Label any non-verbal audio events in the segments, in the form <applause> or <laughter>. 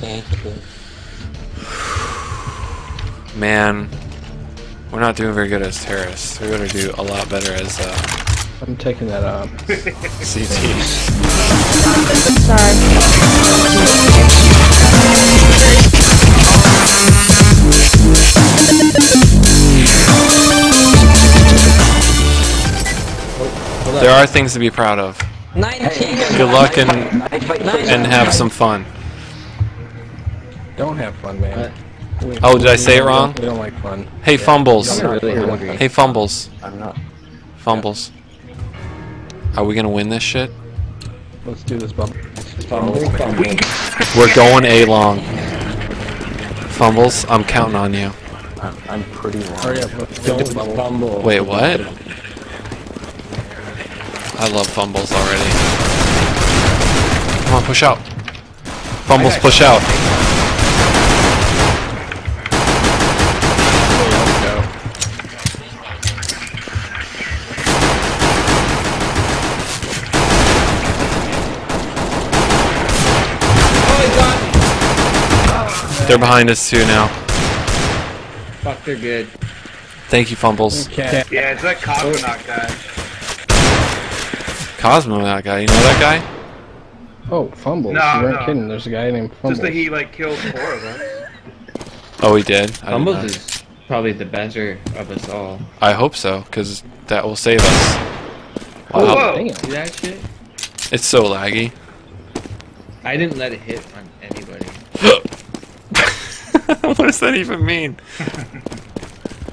Thank you. Man, we're not doing very good as terrorists. We better do a lot better as uh, I'm taking that up. CT. Sorry. There are things to be proud of. Good luck and and have some fun. Don't have fun, man. We- Oh, did I say it wrong? We don't like fun. Hey, fumbles. Really. Hey, fumbles. I'm not. Fumbles. Are we gonna win this shit? Let's do this, bump. We're going A long. Fumbles, I'm counting on you. I'm, I'm pretty long. Hurry up, let's do this bubble. fumble. Wait, what? I love fumbles already. Come on, push out. Fumbles, push out. They're behind us too now. Fuck, they're good. Thank you, Fumbles. Okay. Yeah, it's that Cosmonaut oh. guy. Cosmo, that guy. You know that guy? Oh, fumbles. No, you weren't no. kidding. There's a guy named Fumbles. Just that he like killed four of them. <laughs> Oh, he did. I, Fumbles is probably the better of us all. I hope so, because that will save us. Oh, Wow. whoa. Damn. See that shit? It's so laggy. I didn't let it hit on anybody. <gasps> <laughs> <laughs> what does that even mean? <laughs>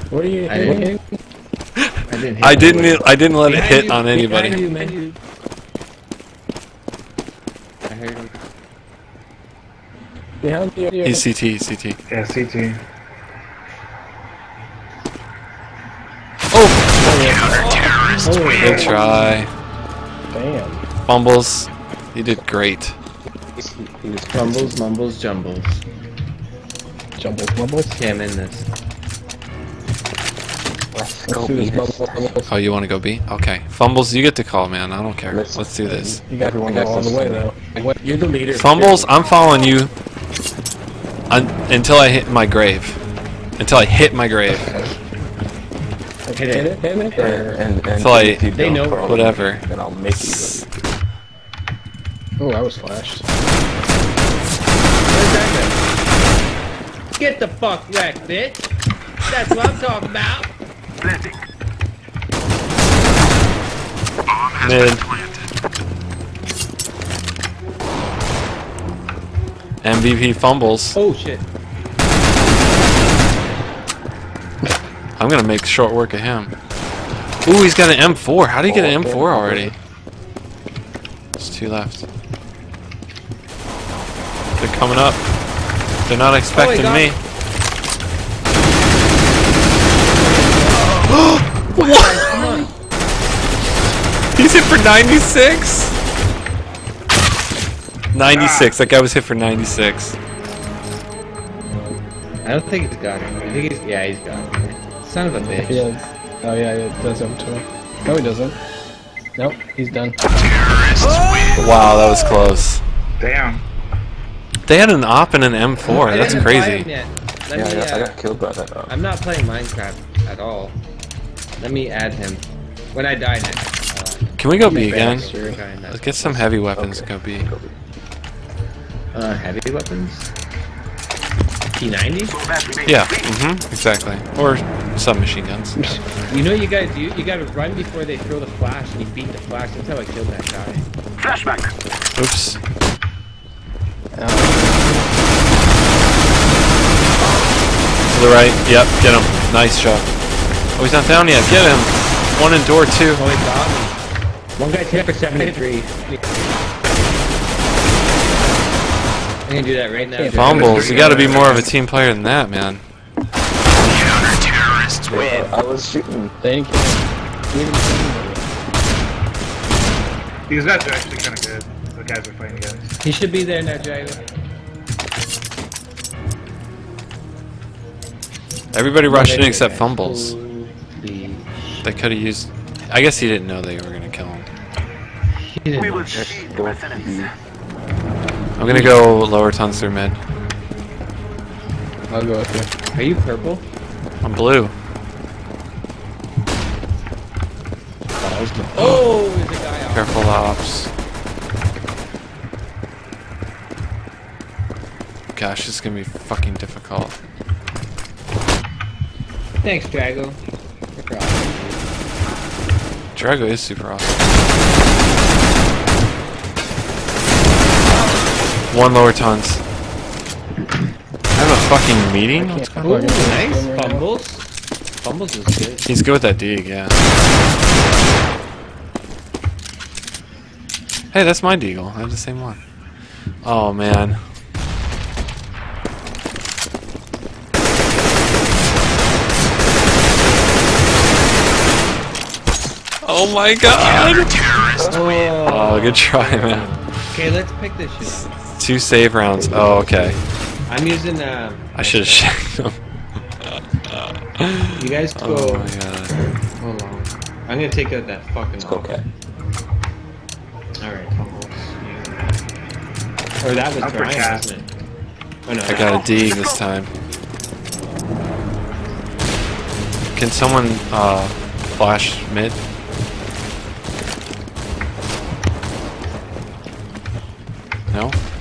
What are you I didn't- hitting? I didn't hit I didn't. nobody. I didn't let it hit you, on anybody. you, behind you. I heard him. Behind you. He's CT. CT. Yeah, CT. Oh! Good try. Damn. Fumbles. You did great. He was Fumbles, mumbles, jumbles. Jumbles, bubbles. Okay, I'm in this. Let's Let's go do this, bubbles, bubbles. Oh, you want to go B? Okay. Fumbles, you get to call, man. I don't care. Let's- Let's do this. You got to go all the way, though. What? You're the leader. Fumbles, I'm following you un until I hit my grave. Until I hit my grave. Hit it. Hit it? And, and, and So I- if you They know Whatever. me, Then I'll make you. Oh, I was flashed. Where's that guy? Get the fuck wrecked, bitch. That's what I'm talking about. Mid. MVP fumbles. Oh shit. I'm gonna make short work of him. Ooh, he's got an M4. How did he get an M4 already? There's two left. They're coming up. They're not expecting oh got me. <gasps> what? He's hit for 96? 96. That guy was hit for 96. I don't think he's got him. I think he's yeah, he's got him. Son of a bitch. Yeah. Oh, yeah, it does have two. No, he doesn't. Nope, he's done. Wow, that was close. Damn. They had an op and an M4. I That's didn't buy him crazy. Let Yeah, me, I got, I uh, got killed by that. Uh, I'm not playing Minecraft at all. Let me add him. When I die next. Uh, Can we go B again? sure. Guy in that- Let's get some heavy weapons. Go B. Uh, heavy weapons? P90? Yeah, mm-hmm, exactly. Or submachine guns. <laughs> You know what you gotta do? You gotta run before they throw the flash and you beat the flash. That's how I killed that guy. Flashback! Oops. To the right. Yep, get him. Nice shot. Oh, he's not down yet. Get him. One in door two. Oh, he got me. One guy's hit for 73. I'm gonna do that right now. Fumbles. You gotta be more of a team player than that, man. Terrorists win. I was shooting. Thank you. These guys are actually kind of good. The guys we're fighting against. He should be there now, Jago. Everybody rushed in except fumbles. Holy They could have used. I guess he didn't know they were gonna kill him. He didn't know. Let's. I'm gonna go lower tons through mid. I'll go with you. Are you purple? I'm blue. Oh, there's a guy out. Careful, ops. Gosh, this is gonna be fucking difficult. Thanks, Drago. Awesome. Drago is super awesome. One lower tons. I have a fucking meeting? What's going on? Fucking nice. right now. Fumbles. Fumbles is good. He's good with that dig, yeah. Hey, that's my deagle. I have the same one. Oh man. Oh my god! Oh, good try, man. Okay, let's pick this shit up. Two save rounds. Oh, okay. I'm using, uh... I should have checked them. You guys go... Oh my god. Hold on. I'm gonna take out that fucking... Let's go cat. Alright, fumbles. Or that was Up Brian, cat. wasn't it? Oh no, I got a D this time. Can someone uh, flash mid?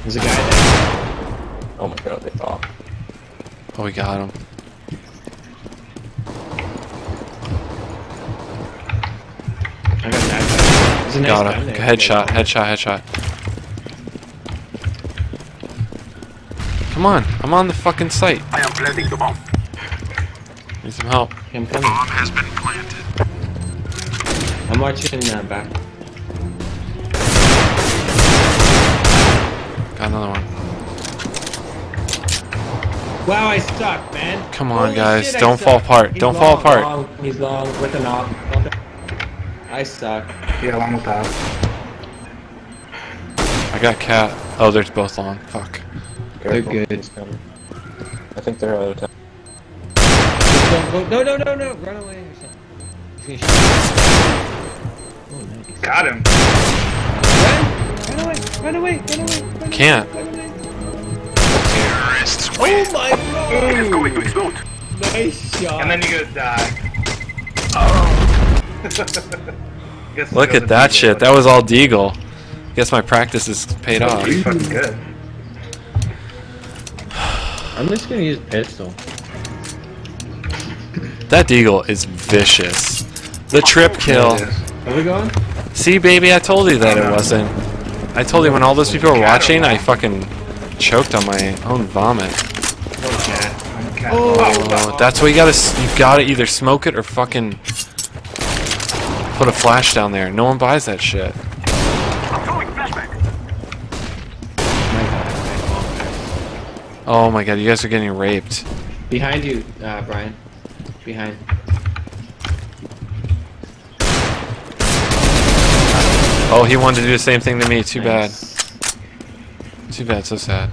There's a guy there. Oh my god, they thought. Oh, we got him. I got that guy. There's a nice Got him. there. Headshot, headshot, headshot. Come on, I'm on the fucking site. I am planting the bomb. Need some help. I'm coming. Bomb has been planted. I'm watching uh, back. Got another one. Wow, I suck, man. Come on, Holy guys, shit, don't fall apart, He's don't fall apart. long, He's long with a knob. I suck. Yeah, along with that. I got cat. Oh, they're both long. Fuck. Careful, good. he's coming. I think they're out of time. No, no, no, no. Run away or something. He's gonna shoot. Oh, nice. Got him. Run! Run away! Run away! Run away! Can't. Run away! Terrorists win. Oh my It is going to god! explode. Nice shot! And then you gotta die. Oh. <laughs> Guess Look at that shit. That was all deagle. Guess my practice is paid off. Pretty fucking good. I'm just gonna use pistol. That deagle is vicious. The trip kill. Are we going? See, baby, I told you that it wasn't. I told you when all those people were watching, I fucking choked on my own vomit. Oh, that's what you gotta you gotta either smoke it or fucking put a flash down there. No one buys that shit. Oh my god, you guys are getting raped. Behind you, uh, Brian. Behind. Oh, he wanted to do the same thing to me. Too Nice. bad. Too bad. So sad.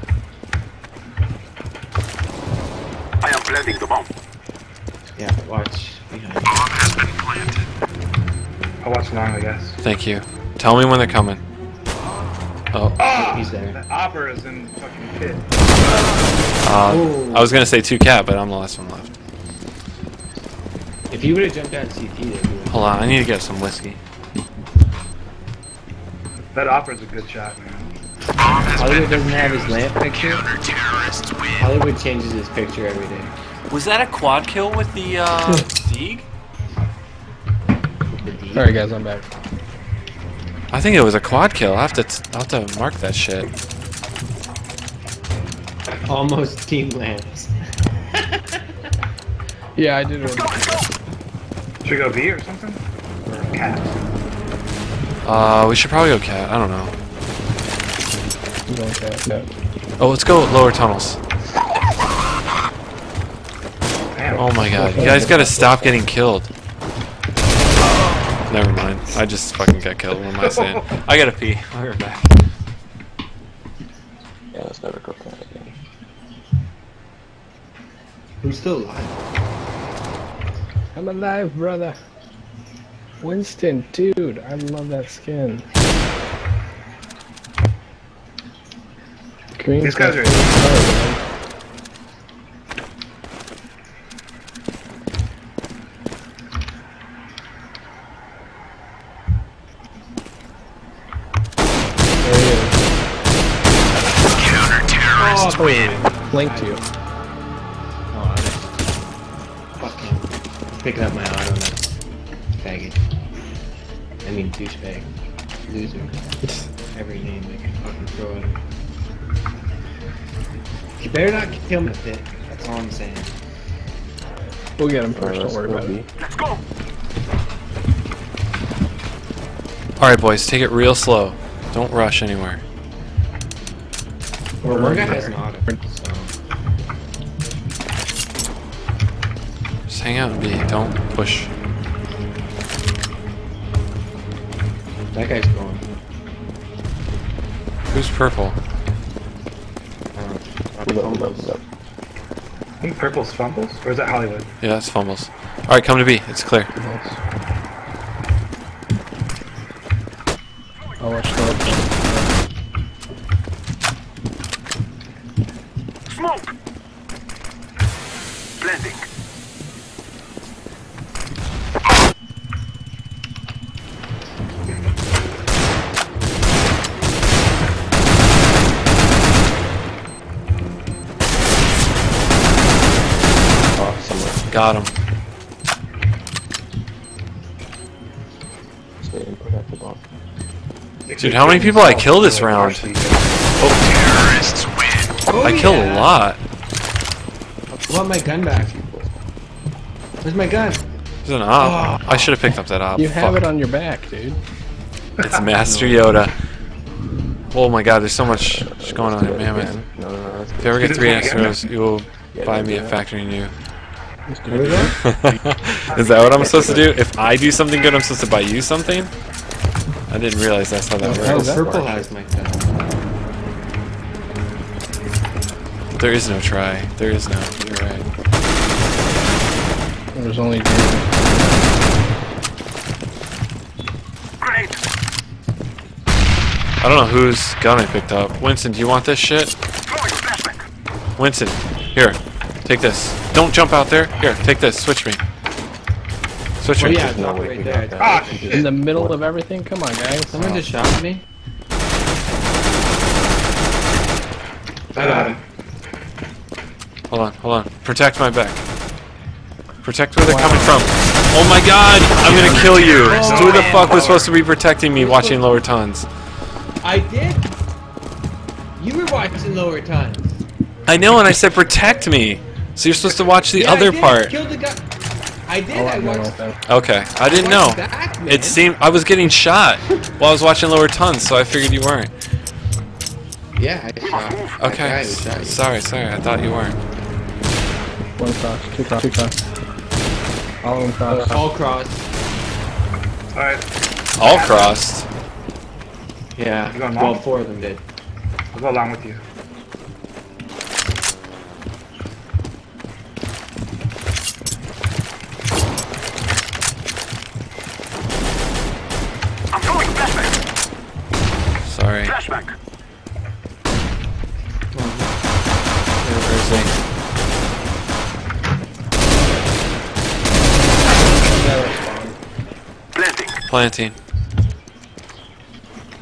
I am planting the bomb. Yeah, watch. Behind. Bomb has been planted. I'll watch long, I guess. Thank you. Tell me when they're coming. Oh, Ah! He's there. The opera is in fucking pit. uh, I was gonna say two cat, but I'm the last one left. If you would have jumped out CT, then you would. Hold on, I need to get some whiskey. That opera's a good shot, man. Hollywood doesn't have his lamp picture. Counter terrorists win. Hollywood changes his picture every day. Was that a quad kill with the uh, <laughs> Deeg? Alright guys, I'm back. I think it was a quad kill. I have to, I have to mark that shit. Almost team lamps. Yeah, I did it. Should we go V or something? Or cat? Uh, we should probably go cat. I don't know. I'm cat. Oh, let's go lower tunnels. Oh my god, you guys gotta stop getting killed. Never mind. I just fucking got killed. What am I saying? I gotta pee. <laughs> I'll be right back. Yeah, let's never go cat again. Who's still alive? I'm alive, brother. Winston, dude, I love that skin. Green These guys are. Counter-terrorist oh, win. Linked you. Oh, I was fucking picking up my auto now. Faggot. I mean douchebag. Loser. <laughs> Every name they can fucking throw at him. You better not kill me with it. That's all I'm saying. We'll get him first. Don't worry about B. it. Let's go. Alright, boys, take it real slow. Don't rush anywhere. Well, one guy right has an there. auto, so. Just hang out and be. Don't push. That guy's going. Who's purple? Uh, We let them know that. I think purple's fumbles, or is that Hollywood? Yeah, that's fumbles. Alright, come to B. It's clear. I'll Dude, how many people I kill this round? Oh, Terrorists win. Oh, I killed yeah. a lot. I want my gun back. Where's my gun? There's an op. I should have picked up that op. You have Fuck. it on your back, dude. It's Master Yoda. Oh my god, there's so much going on here, in that Mammoth. No, no, no. If you ever get three wanna Astros, you will Yeah, buy me a factory new. Where we go? Is that what I'm supposed to do? If I do something good, I'm supposed to buy you something? I didn't realize that's how that Oh, Oh, works. that purple work? has my gun. There is no try. There is no. You're right. There's only Grenade. I don't know whose gun I picked up. Winston, do you want this shit? Winston, here. Take this. Don't jump out there. Here, take this. Switch me. Switch Oh me. yeah, it's no way right there. got that. Ah, in the middle of everything. Come on, guys. Someone just shot at me. I got him. Hold on, hold on. Protect my back. Protect where they're coming from. Oh my god! I'm gonna kill you! Who the fuck was supposed to be protecting me watching lower tons? I did. You were watching lower tons. I know, and I said protect me! So you're supposed to watch the Yeah, I other did. part. Killed the guy. I did. I'll I let them know watched. then. Okay, I didn't know. Back. It seemed I was getting shot while I was watching lower tons, so I figured you weren't. Yeah, I shot. Okay, who shot sorry, sorry, I thought you weren't. One cross, two cross, two cross. All of them cross. All cross. Alright, All crossed. Yeah. You Well, four of them did. I'll go along with you. Planting.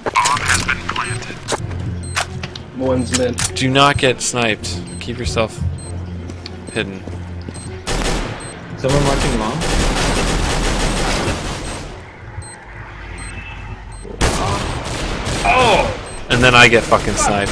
Bomb has been planted. One's mid. Do not get sniped. Keep yourself hidden. Someone watching mom? Oh! And then I get fucking sniped.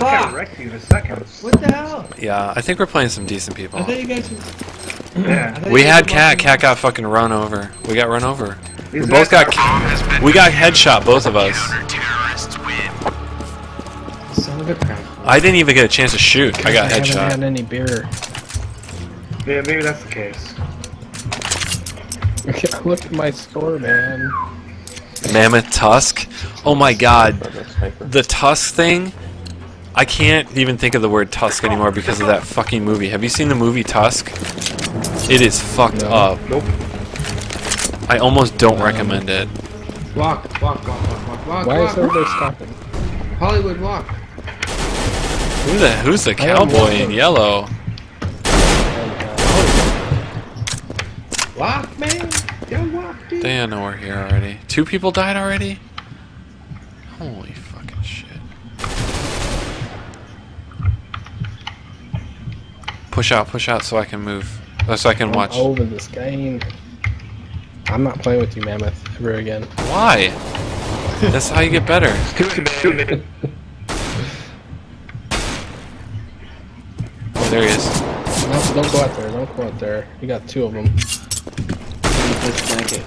I wrecked you in a second. What the hell? Yeah, I think we're playing some decent people. I thought you guys. Were... I Yeah. We had Cat. Cat got fucking run over. We got run over. These We both got. are- Bomb has been We got headshot, both of us. Counter-terrorists win. long. Son of a crap. I didn't even get a chance to shoot. I got I haven't had any beer. Yeah, maybe that's the case. <laughs> Look at my score, man. Mammoth Tusk. Oh my god. But the sniper. The Tusk thing. I can't even think of the word Tusk anymore because of that fucking movie. Have you seen the movie Tusk? It is fucked no. up. Nope. I almost don't um, recommend it. Walk, walk, walk, walk, walk. Why walk, is everybody stopping? Hollywood, walk. Who the who's the cowboy in yellow? Walk, man. Don't walk, dude. They know we're here already. Two people died already. Holy fucking shit. Push out, push out, so I can move so I can I'm watch. over this game. I'm not playing with you, Mammoth, ever again. Why? That's how you get better. Oh, there he is. No, don't go out there. Don't go out there. You got two of them. Let's flank.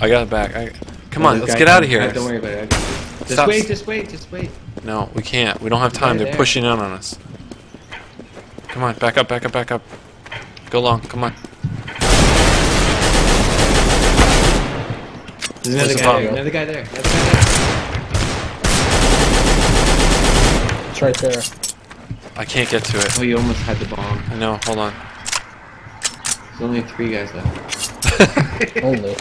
I got it back. I, come on, let's get out of here. Don't worry about it. I got it. Just Stop. wait, just wait, just wait. No, we can't. We don't have time. Right They're there. pushing in on us. Come on, back up, back up, back up. Go long. Come on. There's another Where's guy bomb? there. Another guy there. Another guy there. It's right there. I can't get to it. Oh, you almost had the bomb. I know. Hold on. There's only three guys left. <laughs> Only.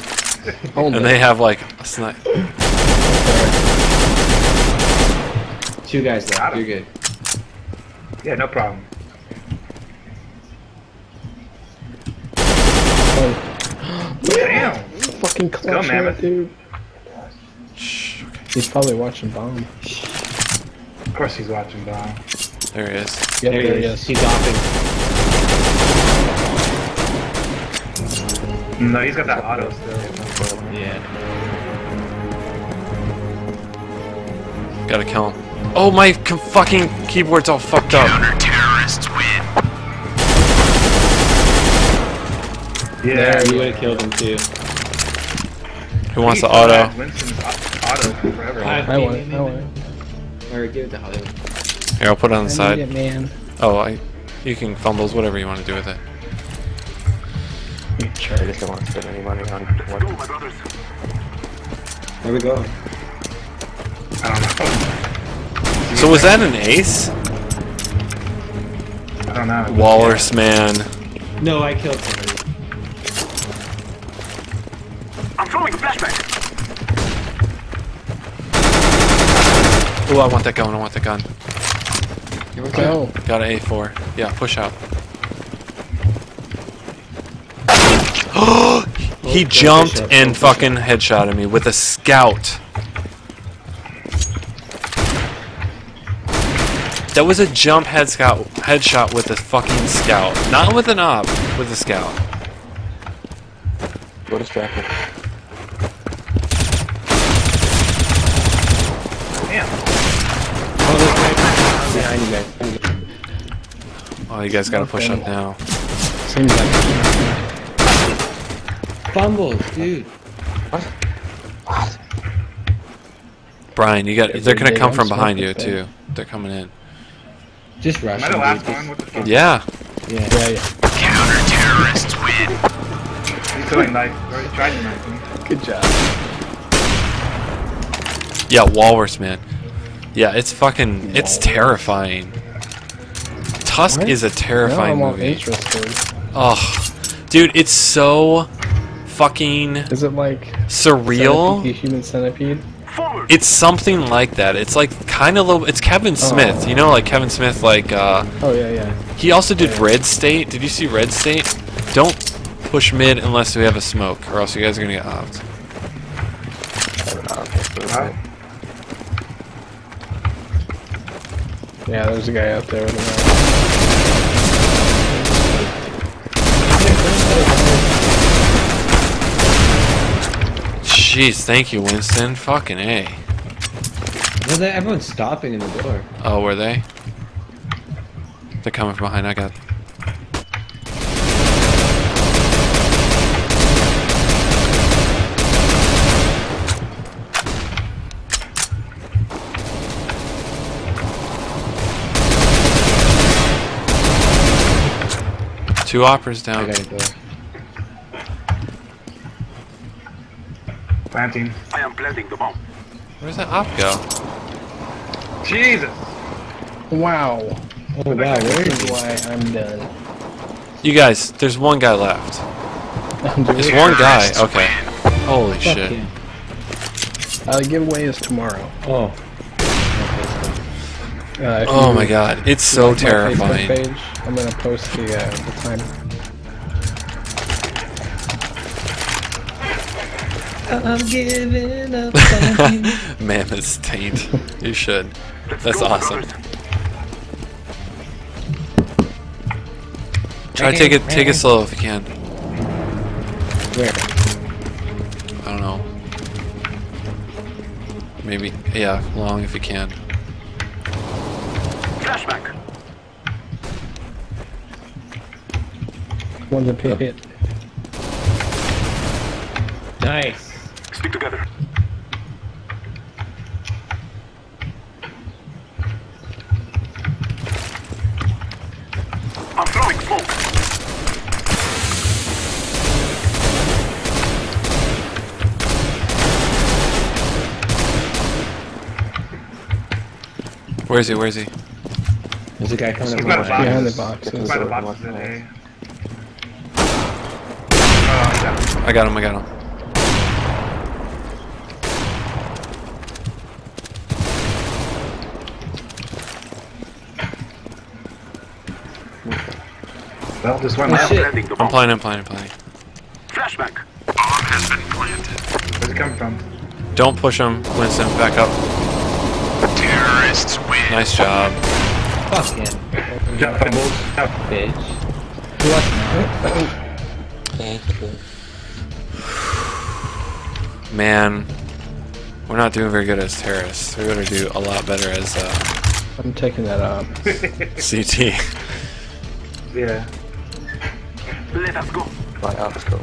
Only. And they have like a snipe. Two guys left. You're good. Yeah, no problem. Oh, Damn. fucking clutch Mammoth. it, dude. Shh. Okay. He's probably watching bomb. Of course he's watching Bomb. There he is. Yep, there there he he is. is. He's offing. No, he's got that auto still. Yeah. Gotta kill him. Oh, my fucking keyboard's all fucked up. Yeah, You would have killed him too. Who wants the auto? had Winston's auto forever. I want it. I want it. Or give it to Hollywood. Here, I'll put it on the I side. need it, man. Oh, I. You can fumbles, whatever you want to do with it. Sure, I just don't want to spend any money on Go, what. my we going? I don't know. So was that an ace? I don't know. Walrus man. No, I killed somebody. I'm throwing flashback. Oh, I want that gun. I want that gun. Here we Go. Got an A4. Yeah, push out. <gasps> he Oh, jumped push and push fucking headshotted me with a scout. That was a jump head scout headshot with a fucking scout. Not with an op, with a scout. Go distracted. Damn. Oh, this guy behind you guys. Oh, you guys gotta push up now. Seems like Fumbles, dude. What? Brian, you got. Yeah, They're gonna come from behind you too. They're coming in. Just rush Am I the last one? What the fuck? Yeah. Yeah. yeah, yeah. Counter-terrorists win. He's doing knife. He already tried to knife me. Good job. Yeah, Walrus man. Yeah, it's fucking. It's terrifying. Tusk What? is a Now terrifying I'm movie. interested. Oh, dude, it's so fucking Is it like surreal. Centipede, Human Centipede? It's something like that. It's like kind of little. It's Kevin Smith. You know, like Kevin Smith. Like uh, Oh yeah, yeah. he also did Red State. Did you see Red State? Don't push mid unless we have a smoke, or else you guys are gonna get offed. Yeah, there's a guy out there with a knife. Jeez, thank you, Winston. Fucking a. Well, they- everyone's stopping in the door. Oh, were they? They're coming from behind. I got. Two operas I down. gotta go. Planting. I am planting the bomb. Where's that op go? Jesus. Wow. Oh wow, where This is is he? why I'm done. You guys, there's one guy left. <laughs> There's one guy. Okay. Holy Fuck shit. him. uh, giveaway is tomorrow. Oh. Uh, Oh my god, it's so like terrifying. Page, I'm gonna post the, uh, the time. I'm giving up on you. <laughs> Mammoth taint. You should. That's awesome. Try to take it take it slow if you can. Where? I don't know. Maybe yeah, long if you can. One's a pit hit. Nice. Stick together. I'm throwing smoke. Where is he? Where is he? There's a guy coming He's up. by the my way. Behind the boxes. I got him. I got him. Well, just one Oh, left. shit. I'm bomb. playing. I'm playing. I'm playing. Flashback. Bomb has been planted. Where's it coming from? Don't push him, Winston. Back up. Terrorists win. Nice job. Fuck him, Jump fumbles. Jump. bitch. Who else now? Man, we're not doing very good as terrorists. We better do a lot better as uh, I'm taking that up. <laughs> CT. Yeah. Let us go. By Osco.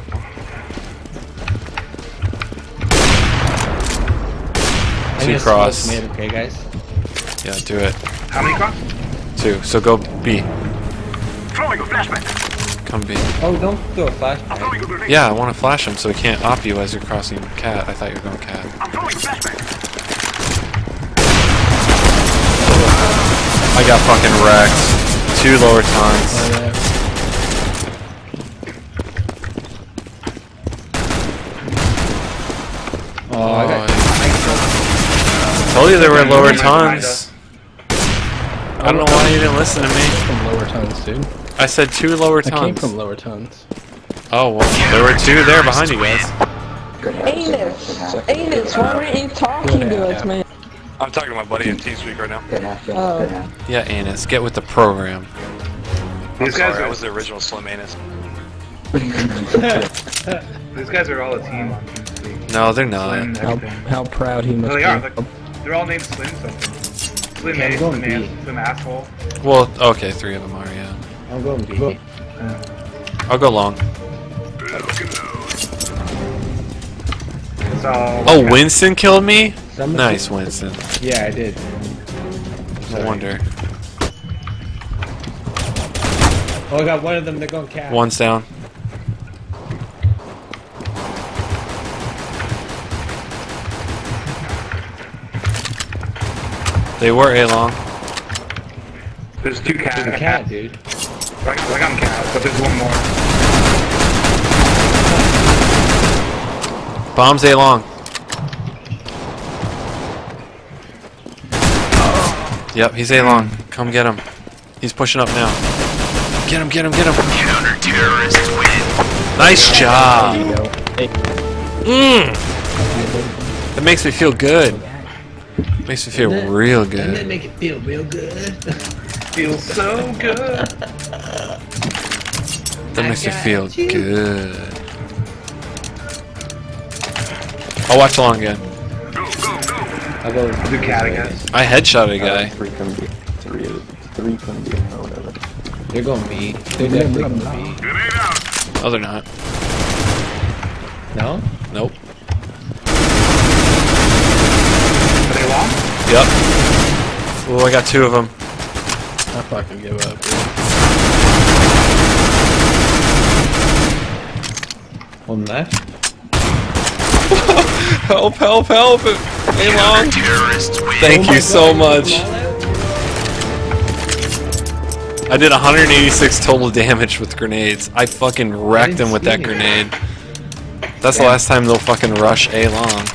I'm Two gonna cross. smoke okay, guys? Yeah, do it. How many cross? Two. So go B. Throwing a flashback. Come B. Oh, don't throw a I'm flashbang. throwing a grenade. Yeah, I want to flash him so he can't op you as you're crossing cat. I thought you were going cat. I'm throwing a flashback. I got fucking wrecked. Two lower tons. Oh, oh, I got. Oh, I told you there were lower Behind tons. I don't know why you didn't listen to me. From lower tons, dude. I said two lower I came from lower tons. Oh, well, there were two there behind you guys. Anus! Anus, why aren't you talking to us, man? I'm talking to my buddy in TeamSpeak right now. Oh. Yeah, Anus, get with the program. These guys sorry, I are was the original Slim Anus. <laughs> these guys are all a team on TeamSpeak. No, they're Slim, not. How, how proud he must No, they are. be. Look, they're all named Slim something. Slim Yeah, I'm A, Slim, B. A, Slim Asshole. Well, okay, three of them are, yeah. I'm going I'll go long. It's all. Oh, Winston killed me? Some- Nice, Winston. Yeah, I did. No wonder. Oh, I got one of them. They're going cat. One's down. They were A long. There's two cats. There's a cat, dude. I I got him cat, but there's one more. Bombs A long. Yep, he's A long. Come get him. He's pushing up now. Get him, get him, get him. Counter terrorists win. Nice job. There you go. Hey, Mmm. That makes me feel good. Makes me feel real Doesn't that good. make it feel real good? <laughs> Feels so good. <laughs> That makes me feel you. good. I'll watch along again. Go, go, go. I'll go. Do cat again. I headshot a Uh, guy. three can be. Three, three can be, or whatever. They're going B. They're definitely going B. Grenade out. Oh, they're not. No? Nope. Are they long? Yep. Oh, I got two of them. I fucking give up. dude. One left. <laughs> Help, help, help! Hey, long. Terrorists win. Thank you so much. I did 186 total damage with grenades. I fucking wrecked him with that it. grenade. That's the last time they'll fucking rush A long.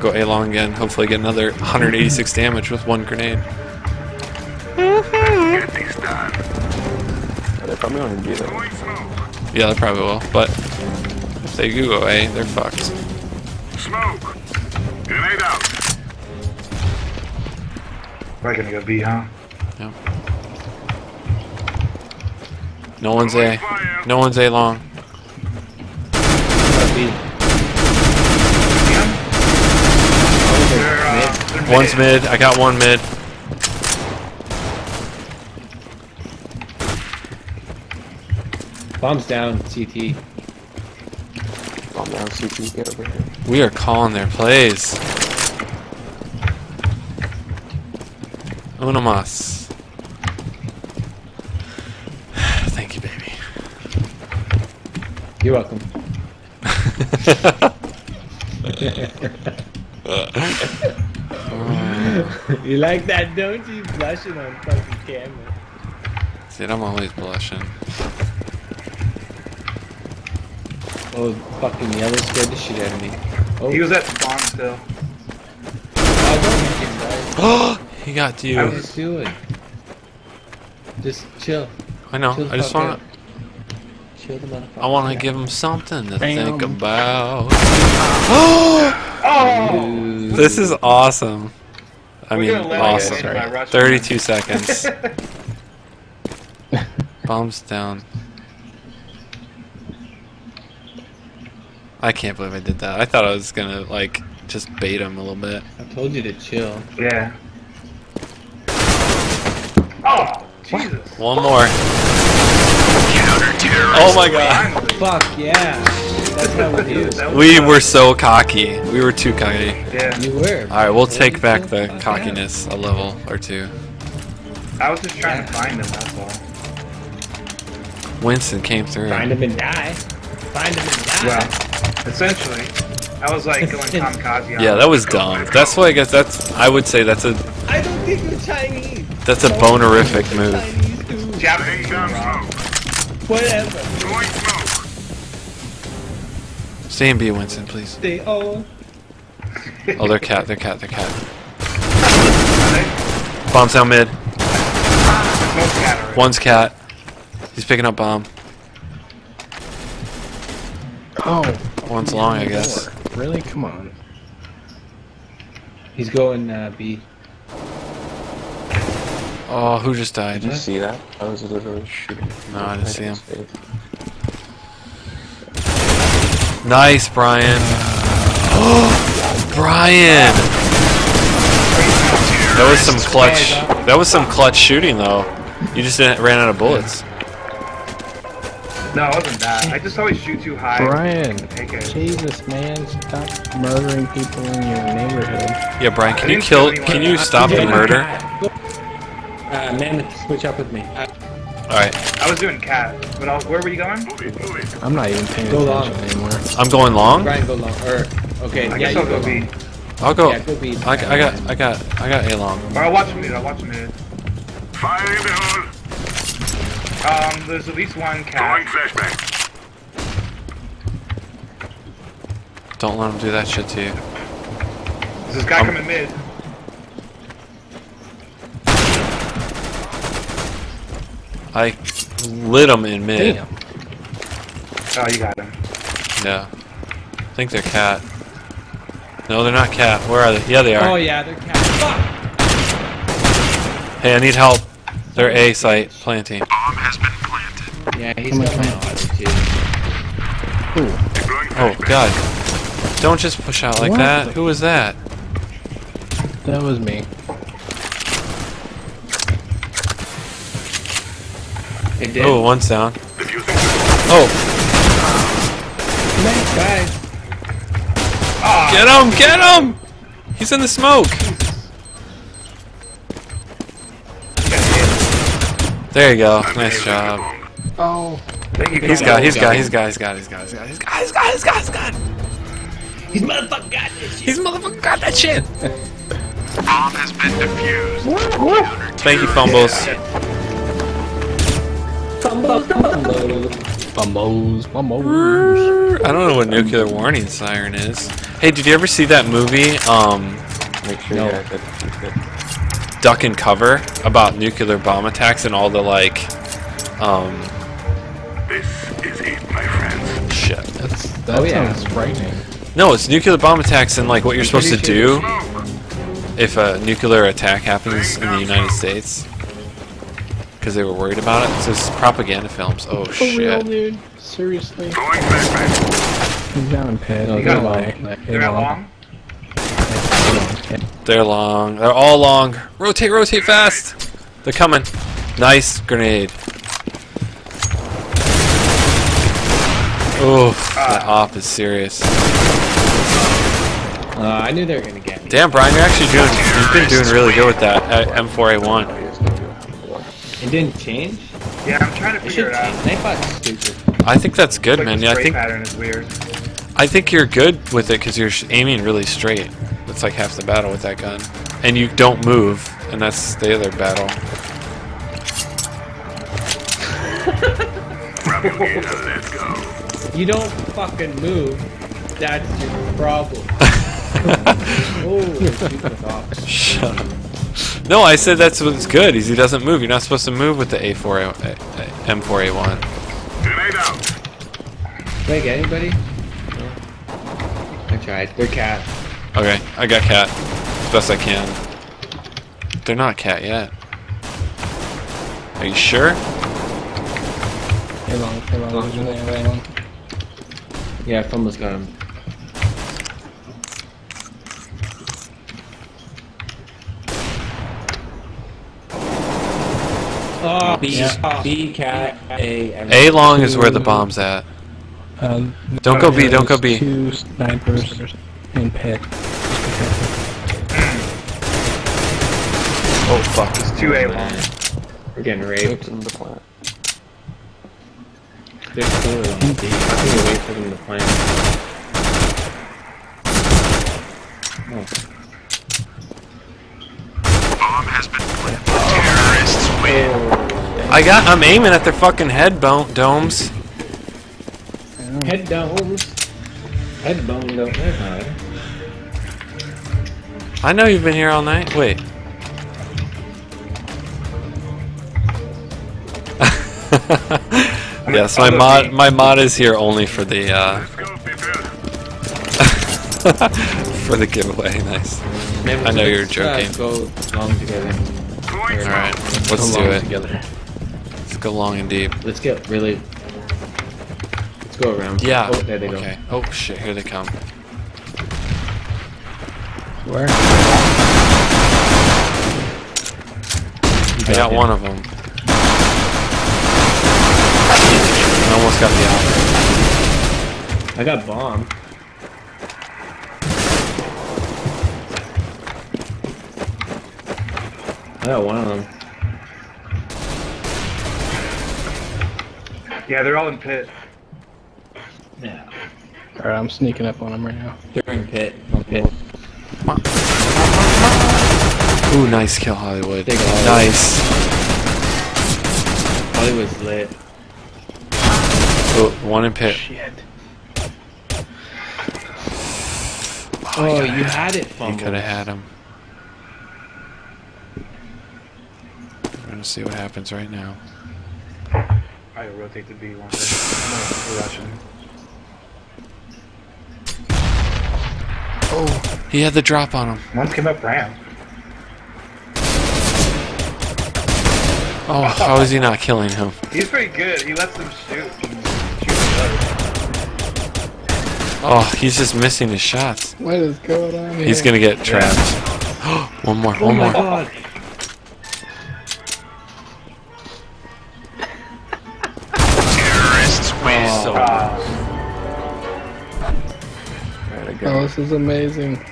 I'll go A long again. Hopefully get another 186 damage with one grenade. Get this done. But they probably only be there. Throwing. Yeah, they probably will. But if they do go A, they're fucked. Smoke. Grenade out. We're gonna go B, huh? Yep. No one's A. No one's A long. Must be. They're, uh, they're One's mid. I got one mid. Bombs down, CT. Bomb down, CT, get over here. We are calling their plays. Uno mas. <sighs> Thank you, baby. You're welcome. <laughs> <laughs> <laughs> <laughs> you like that, don't you? Blushing on fucking camera. Dude, I'm always blushing. Oh, fucking yellow scared the shit out of me. Oh, He was at spawn still. oh don't make him die. Oh, <gasps> he got What you. are you doing? Just chill. I know. Chill I just fuck want out. Chill the motherfucker. to. I want to give him something to think Bam. about. <gasps> <gasps> Oh! This is awesome. I mean, awesome. it by rushing 32 seconds. <laughs> Bombs down. I can't believe I did that. I thought I was gonna like just bait him a little bit. I told you to chill. Yeah. Oh! Jesus. One more. Oh my god. Finally. Fuck yeah. That's how we do. That was, We were so cocky. We were too cocky. Yeah. You were. Alright, we'll take back the cockiness a level or two. I was just trying to find him, that's all. Winston came through. Find him and die. Find him and die. Well, essentially, I was like <laughs> going kamikaze on Yeah, that was dumb. That's why I guess that's. I would say that's a I don't think you're Chinese. that's a bonerific move. Chinese. Japanese Laying down wrong. smoke. Whatever. Throwing smoke. Stay in B, Winston, please. They all. Oh, they're cat. They're cat. They're cat. Bombs down mid. Cat. One's cat. He's picking up bomb. Oh, One's long, I guess. really? Come on. He's going uh, B. Oh, who just died? Did you see that? I was literally shooting. No, I didn't see him. Him. Nice, Brian. <gasps> Brian. That was some clutch. That was some clutch shooting, though. You just didn't, ran out of bullets. No, it wasn't that. I just always shoot too high. Brian, Jesus, man, stop murdering people in your neighborhood. Yeah, Brian. Can I you kill? kill Can you stop the murder? Uh, man, switch up with me. All right, I was doing cat, but I was, where were you going? Move it, move it. I'm not even paying Go attention long. anymore. I'm going long. Brian, go long. Or okay, I yeah, guess I'll go long. B. I'll go. Yeah, go B. I, I got. I got. I got a long. Or I'll watch mid, I'll watch mid. Fire in the hole. Um, there's at least one Throwing cat. flashbang. Don't let him do that shit to you. There's this guy Um, coming mid. I lit him in mid. Damn. Oh, you got him. Yeah. I think they're cat. No, they're not cat. Where are they? Yeah, they are. Oh yeah, they're cat. Fuck. Hey, I need help. They're A site planting. Bomb has been planted. Yeah, he's Come got on, my come auto too. Deploying Oh flashbang. God! Don't just push out like What that. Who was that? That was me. It did. Oh, one's down. Oh, nice guys. get him! Get him! He's in the smoke. There you go. Nice job. Oh. Thank you. He's got. He's got. He's got. He's got. He's got. He's got. He's got. He's got. He's got. He's got. He's motherfucking got this shit. He's motherfucking got that shit. Bomb has been defused. Thank you, fumbles. Bumbles, bumbles. I don't know what nuclear warning siren is. Hey, did you ever see that movie, um, Make sure No. you guys get it. Duck and Cover, about nuclear bomb attacks and all the like, um, This is it, my friends. shit. That's, that Oh, yeah. sounds frightening. No, it's nuclear bomb attacks and like what you're supposed to do if a nuclear attack happens in the United States. Because they were worried about it. It says propaganda films. Oh For real, shit. dude. Seriously. Going backpack. He's down in pit. No, He's they're long. like- like, They're long. long. They're long. They're all long. Rotate, rotate fast. They're coming. Nice grenade. Oof, that op is serious. Uh, I knew they were gonna get me. Damn, Brian, you're actually doing. You've been doing really good with that at M4A1. It didn't change? Yeah, I'm trying to It figure should it out. change. Nightbot's stupid. I think that's good, Like man. Yeah, I think pattern is weird. I think you're good with it because you're sh- aiming really straight. That's like half the battle with that gun, and you don't move, and that's the other battle. Let's <laughs> go. You don't fucking move. That's your problem. <laughs> oh, shoot with ops. Shut up. No, I said that's what's good. Is he doesn't move. You're not supposed to move with the A4, A, A, M4A1. Grenade out. Wait, get anybody? I tried. They're cat. Okay, I got cat. As best I can. They're not cat yet. Are you sure? Hey, long, hey, long, Long, hey, long, long, hey, long. Yeah, I've almost got him. Oh, B, B cat A. and- A long is where the bomb's at. Um, Don't go B, don't go B. Two snipers in pit. Oh fuck. It's 2A long. We're getting raped. them to plant. They're clearly on B. I'm gonna wait for them to plant. Oh. Bomb has been planted. Terrorists win. I got. I'm aiming at their fucking head bone domes. Head domes. Head bone hard. I know you've been here all night. Wait. <laughs> yes, my mod. My mod is here only for the uh, Let's go, people. for the giveaway. Nice. I know you're joking. Go long together. Going All right, let's do it. Together. Let's go long and deep. Let's get really. Let's go around. Yeah. Oh, there they go. Oh shit! Here they come. Where? I got one of them. I almost got the other. I got bomb. I got one of them. Yeah, they're all in pit. Yeah. Alright, I'm sneaking up on them right now. They're in pit. On pit. Ooh, nice kill, Hollywood. Take it. Nice. Hollywood's lit. Oh, one in pit. Shit. Oh, oh you had it, You could have had him. We're gonna see what happens right now. I rotate to B one. I'm. Oh, he had the drop on him. One came up ramp. Oh, how is he not killing him? He's pretty good. He lets them shoot. shoot Oh, he's just missing his shots. What is going on here? He's gonna get trapped. <gasps> one more, Oh one my more. god. Alright, Oh, this is amazing.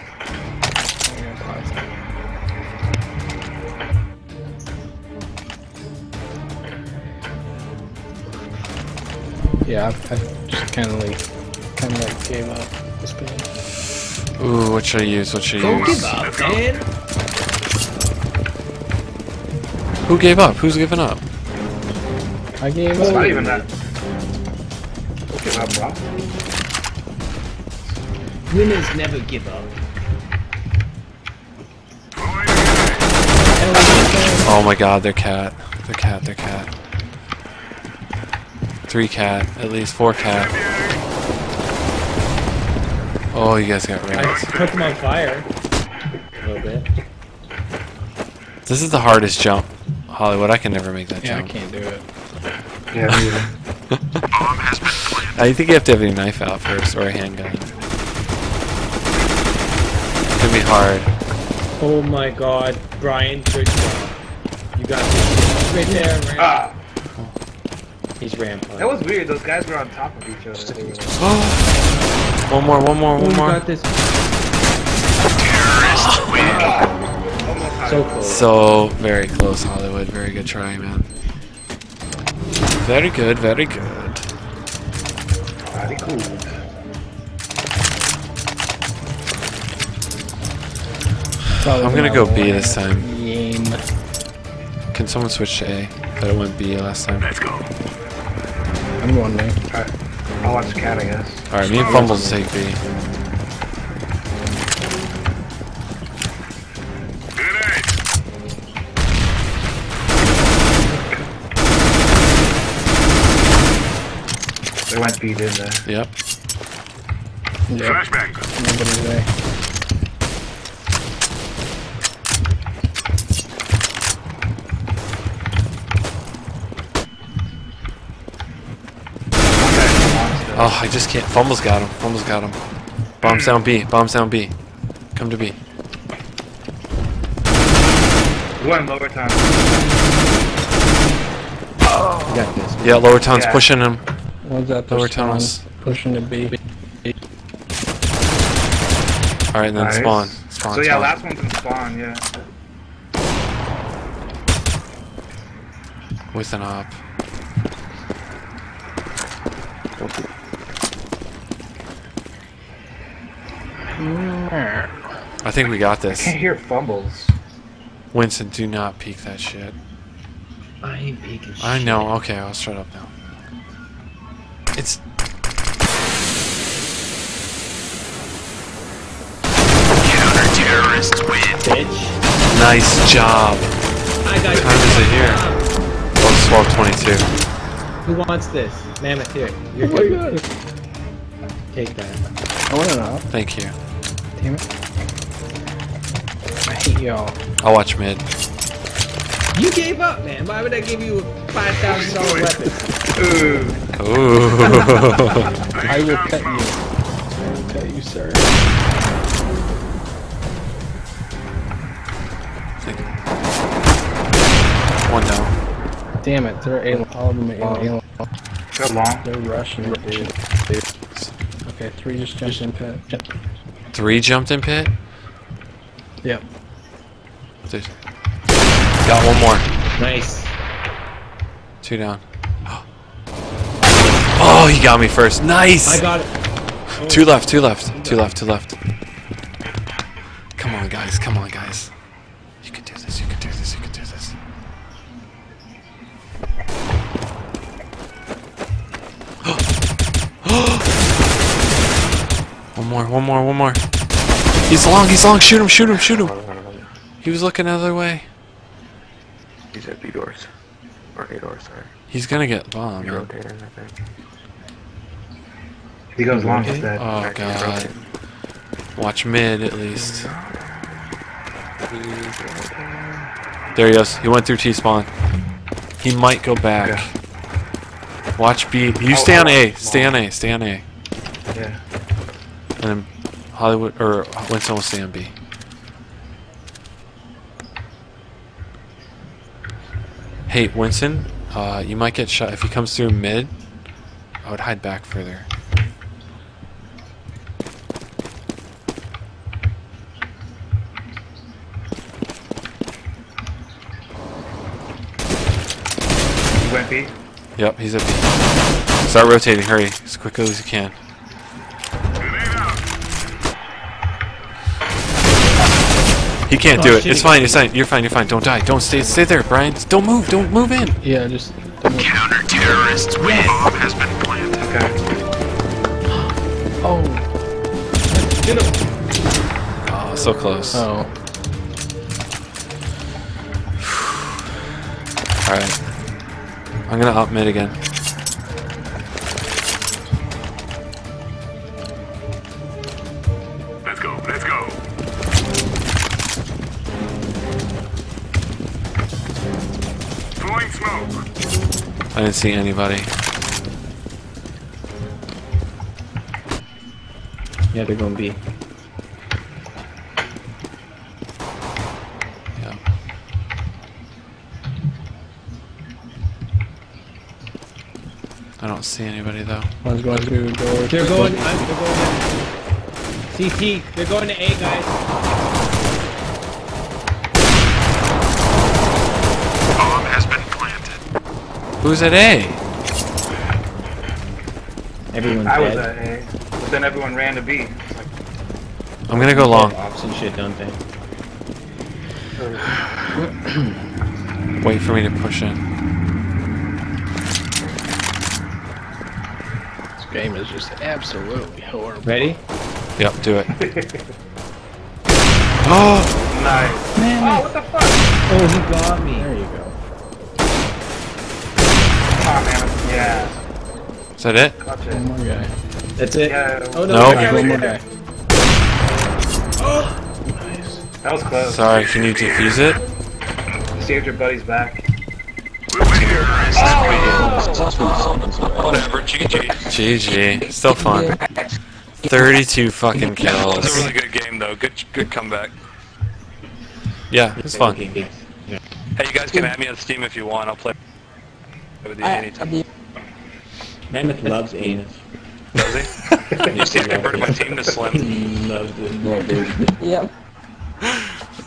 Yeah, I, I just kind of like, kind of like gave up this game. Ooh, what should I use? What should I Don't use? give up, man. Who gave up? Who's giving up? I gave it's up. not even that. Don't give up, bro. Winners never give up. Oh my god, they're cat. They're cat, they're cat. Three cat, at least four cat. Oh, you guys got I wrecked. put them on fire. A little bit. This is the hardest jump. Hollywood, I can never make that jump. Yeah, I can't do it. Yeah, me either. <laughs> I think you have to have your knife out first or a handgun. It's gonna be hard. Oh my god, Brian, good job. You got this right there, ramp. Ah, He's ramp. that was weird. Those guys were on top of each other. They were like, one more, one more, Oh, one you more. got this. almost had So close. So very close, Hollywood. Very good try, man. Very good, very good. Pretty cool. Probably I'm gonna go B this time. Game. Can someone switch to A? But it went B last time. Let's go. I'm going there. Alright. I'll watch Cat, I guess. Alright, me and Fumbles will take B. They went B, didn't they? Yep. Yep. Flashbang. Nobody's there. Oh, I just can't. Fumbles got him. Fumbles got him. Bombs sound B. Bombs sound B. Come to B. One lower time. You got this. Yeah, lower town's Yeah. pushing him. One's at the Lower spawn, tunnels. pushing to B. Alright, and then Nice. spawn. Spawn. So yeah, spawn. last one's in spawn, yeah. With an op. I think we got this. I can't hear fumbles. Winston, do not peek that shit. I ain't peeking shit. I know. Okay, I'll shut up now. It's Counter-terrorists win. Bitch. nice job. I got What time is it here? Oh, it's 1222. Who wants this? Mammoth, here. You're Oh my good. god. Take that. I want it off. Thank you. Damn it. I hate y'all. I'll watch mid. You gave up, man. Why would I give you a $5,000 <laughs> weapon? Ooh. Ooh. <laughs> I will pet you. I will pet you, sir. One down. Damn it, they're alien. All of them are alien. They're oh. long. They're rushing it, dude. Okay, three just jumped in pit. Jump. Three jumped in pit. Yep. Dude. Got one more. Nice. Two down. <gasps> Oh, he got me first. Nice. I got it. Two left. Two left. Two left. Two left. Come on, guys. Come on, guys. You can do this. You can do this. You can do more. One more. One more. He's long. He's long. Shoot him. Shoot him. Shoot him. He was looking the other way. He's at B doors. Or A doors, sorry. He's gonna get bombed. He's man. rotating, I think. He goes long with that. Oh Actually, god. Watch mid at least. There he is. He went through T spawn. He might go back. Watch B. You Oh, stay on oh, A. oh. Stay on A. Stay on A. Yeah. And then Hollywood or Winston will stay on B. Hey, Winston, uh, you might get shot if he comes through mid. I would hide back further. He went B. Yep, he's at B. Start rotating. Hurry, as quickly as you can. He can't Oh, do it. shit, It's he fine. It's fine. You're fine. You're fine. Don't die. Don't stay. Stay there, Brian. Don't move. Don't move in. Yeah, just. Counter-terrorists win. Bomb has been planted. Okay. Oh. Get him. Oh, so close. Oh. All right. I'm gonna up mid again. Let's go. Let's go. I didn't see anybody. Yeah, they're gonna be. Yeah. I don't see anybody though. One's going through door. They're going. I'm, they're going. CT. They're going to A, guys. Who's at A? Everyone's I was dead. at A, but then everyone ran to B. Like, I'm gonna go long. Ops and shit, don't they? <sighs> Wait for me to push in. This game is just absolutely horrible. Ready? Yep, do it. oh! <laughs> <gasps> nice. Man, Oh, what the fuck? Oh, he got me. there you go. Oh, man. Yeah. Is that it? Clutch One more guy. That's it. Yeah. Oh no. No. I One more guy. That was close. Sorry, can you defuse it? Saved your buddy's back. Whatever, GG. GG. Still fun. 32 fucking That was a kills. really good game, though. Good, good comeback. Yeah, it's fun. Hey, you guys can add me on Steam if you want. I'll play with you I, I anytime. Did. Mammoth loves anus. Does he? you see, I converted my team to Slim. <laughs> Loves it. Yeah, dude. <laughs> Yep.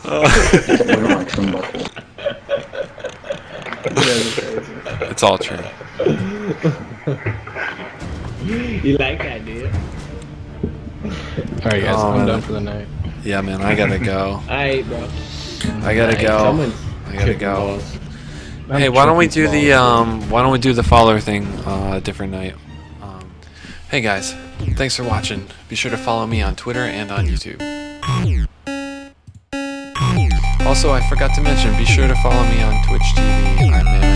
<laughs> It's all true. You like that, dude? Alright, guys, Oh, I'm man. done for the night. Yeah, man, I gotta go. Alright, bro. I gotta Alright, go. someone's I gotta tripping go. balls. Hey, why don't we do the um? Why don't we do the follower thing uh, a different night? Um, hey guys, thanks for watching. Be sure to follow me on Twitter and on YouTube. Also, I forgot to mention, be sure to follow me on Twitch TV. I'm